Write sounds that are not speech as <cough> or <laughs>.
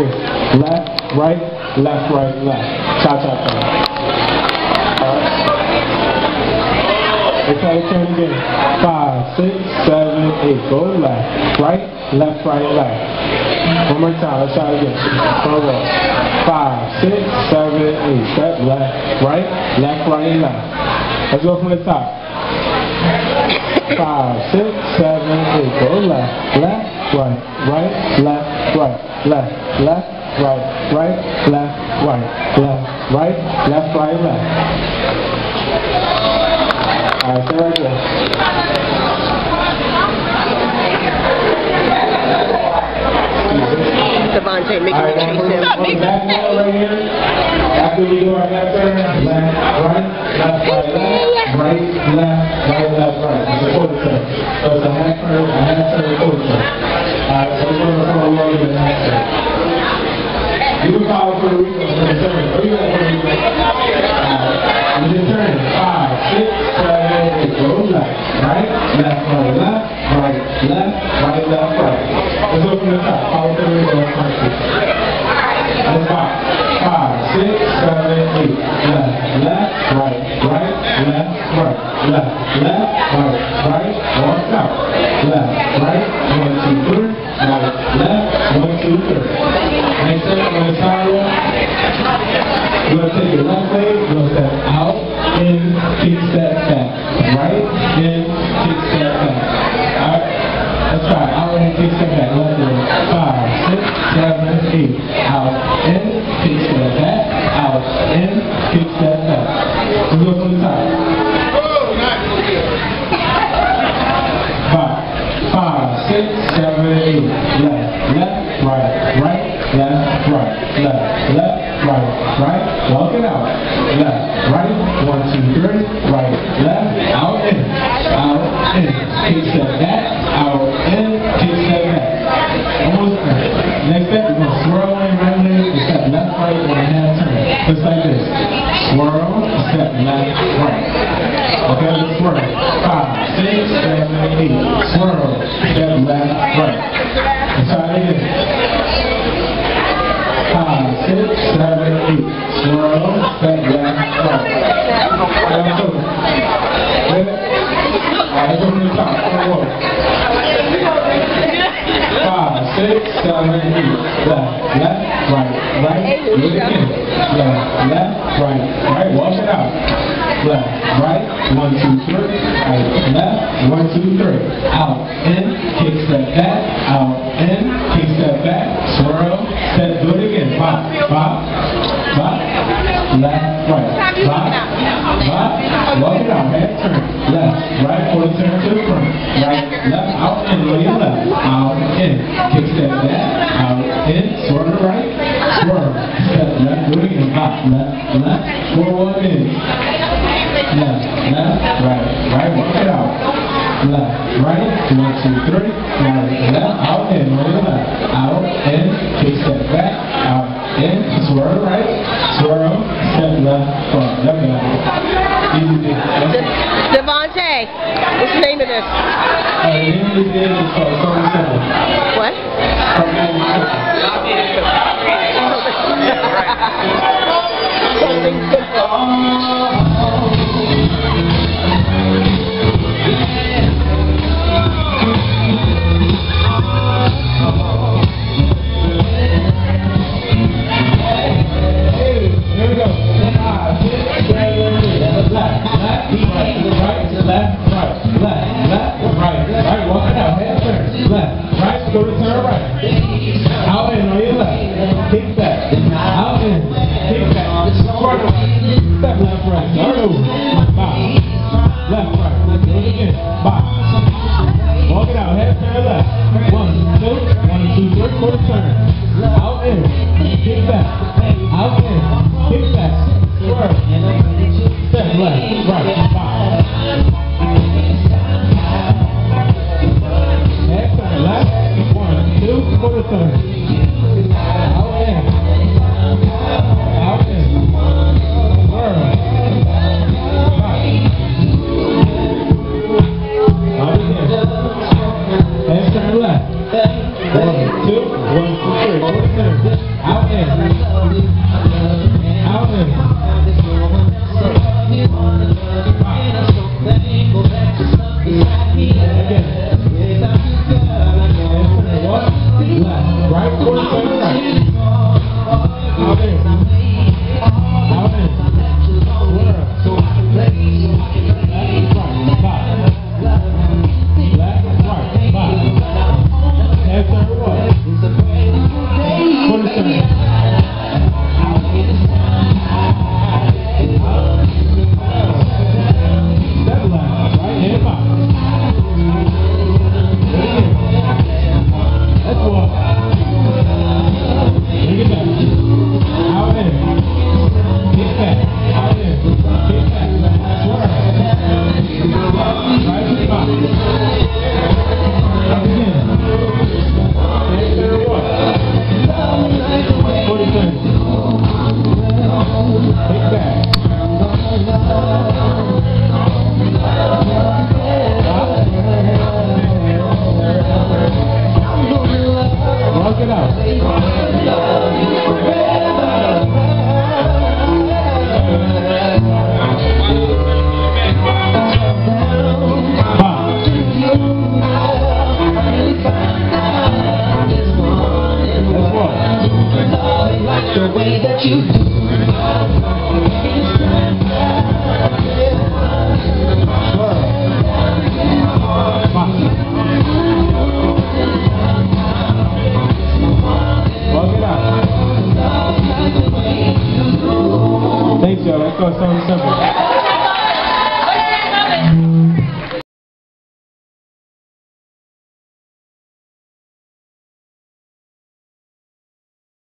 Left, right, left, right, left. Cha cha cha. Let's to again. Five, six, seven, eight. Go left, right, left, right, left. One more time. Let's try it again. Go up. Five, six, seven, eight. Step left, right, left, right, left. Let's go from the top. Five, six, seven, eight. Go left, left, right, right, left, right, left, left, right, right, left, right, left, right, left, right, left. All right, stay right there. Devonte making me chase him. on the back wall right here. After we do our left turn, right, left, right, left, right, left, right, left, right. Puerto. Go left, right, left, right, left, right, left, right, left, right. Let's. Let's practice. Let's go. Five, six, seven, eight. Left, left, right, right, left, right, left, left, right, right, walk out. Left, right, one, two, three. Right, left, one, two, three. Six, seven, eight. Left, left, right, right, left, right, left, left, right, right. Walk it out. Left, right, one, two, three. Right, left, out, in, out, in. Kick step back, out, in, kick step back. Almost there. Next step, we're gonna swirl in right leg, step left, right, on a half turn. Just like this. Swirl, step left, right. Okay, let's swirl. Five, six, seven, eight. Swirl, step left, right. Let's try it. Five, six, seven, eight. Swirl, step left, right. Now? All right, let's go from the top. Five, six, seven, eight. Left, left, right, right. Do it again. Left, left, right, right. Wash it out. Left, right, one, two, three. Right, left, one, two, three. Out, in, kick, step back. Out, in, kick, step back. Swirl, step, do it again. Five, five, five. Left, right, five, five. Walk it out. Half turn. Left, right, quarter turn to the front. Right, left, out, in, on your left. Out, in, kick, step back. Out, in, swirl to right. Swirl, step left, do it again. Five, left, left, forward, in. Left, left, right, right, walk it out. Left, right, one, two, three, right, left, out, in, your left. Out, in, kick, step back, out, in, swirl right, swirl, step left, front. left, go. Easy thing. Devonte, what's the name of this? Uh, the name of game is called <laughs> Something Simple. What? Something Simple. Something simple. left, right, five. each other. I thought something simple.